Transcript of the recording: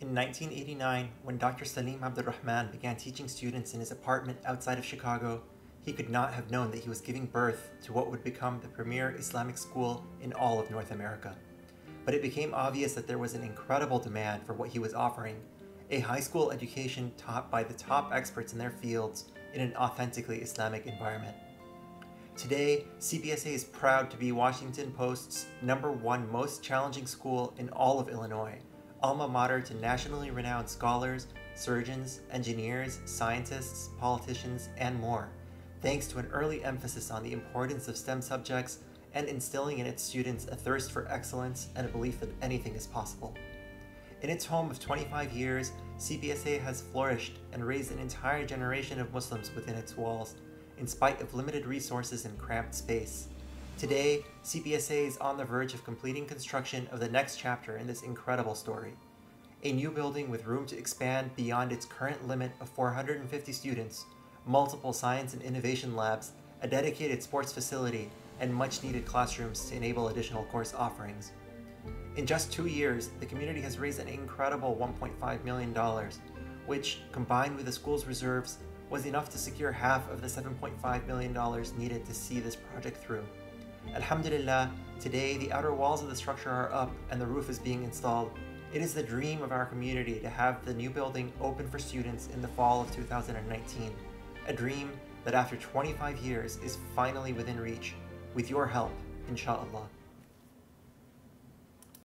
In 1989, when Dr. Salim Abdurrahman began teaching students in his apartment outside of Chicago, he could not have known that he was giving birth to what would become the premier Islamic school in all of North America. But it became obvious that there was an incredible demand for what he was offering a high school education taught by the top experts in their fields in an authentically Islamic environment. Today, CPSA is proud to be Washington Post's number one most challenging school in all of Illinois alma mater to nationally renowned scholars, surgeons, engineers, scientists, politicians, and more, thanks to an early emphasis on the importance of STEM subjects and instilling in its students a thirst for excellence and a belief that anything is possible. In its home of 25 years, CPSA has flourished and raised an entire generation of Muslims within its walls, in spite of limited resources and cramped space. Today, CPSA is on the verge of completing construction of the next chapter in this incredible story. A new building with room to expand beyond its current limit of 450 students, multiple science and innovation labs, a dedicated sports facility, and much needed classrooms to enable additional course offerings. In just two years, the community has raised an incredible $1.5 million, which, combined with the school's reserves, was enough to secure half of the $7.5 million needed to see this project through. Alhamdulillah, today the outer walls of the structure are up and the roof is being installed. It is the dream of our community to have the new building open for students in the fall of 2019. A dream that after 25 years is finally within reach. With your help, inshallah.